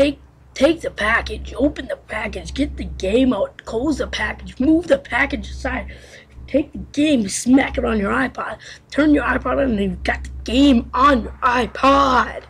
take take the package, open the package, get the game out, close the package, move the package aside, take the game, smack it on your iPod, turn your iPod on, and you've got the game on your iPod.